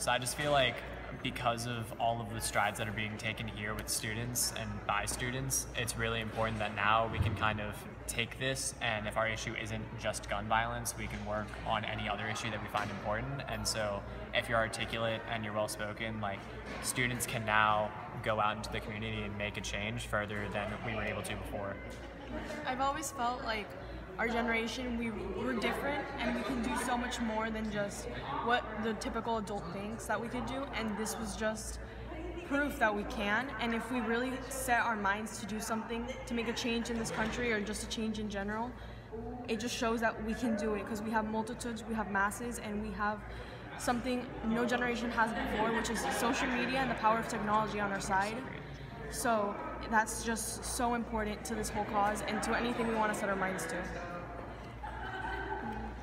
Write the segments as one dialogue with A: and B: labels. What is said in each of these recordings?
A: So I just feel like because of all of the strides that are being taken here with students and by students, it's really important that now we can kind of take this and if our issue isn't just gun violence, we can work on any other issue that we find important. And so if you're articulate and you're well spoken, like students can now go out into the community and make a change further than we were able to before.
B: I've always felt like our generation, we were different and we can do so much more than just what the typical adult thinks that we could do. And this was just proof that we can. And if we really set our minds to do something, to make a change in this country or just a change in general, it just shows that we can do it because we have multitudes, we have masses, and we have something no generation has before, which is social media and the power of technology on our side. So that's just so important to this whole cause and to anything we want to set our minds to.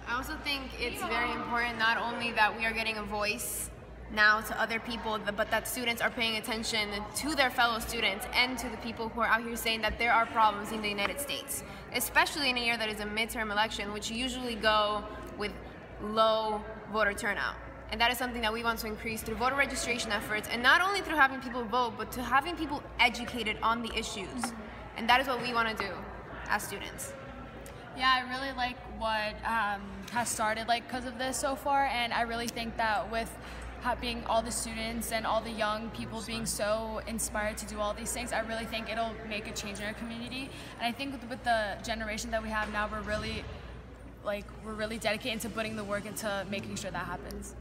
C: I also think it's very important not only that we are getting a voice now to other people, but that students are paying attention to their fellow students and to the people who are out here saying that there are problems in the United States, especially in a year that is a midterm election, which usually go with low voter turnout. And that is something that we want to increase through voter registration efforts, and not only through having people vote, but to having people educated on the issues. And that is what we want to do as students.
D: Yeah, I really like what um, has started like because of this so far, and I really think that with being all the students and all the young people being so inspired to do all these things, I really think it'll make a change in our community. And I think with, with the generation that we have now, we're really like we're really dedicated to putting the work into making sure that happens.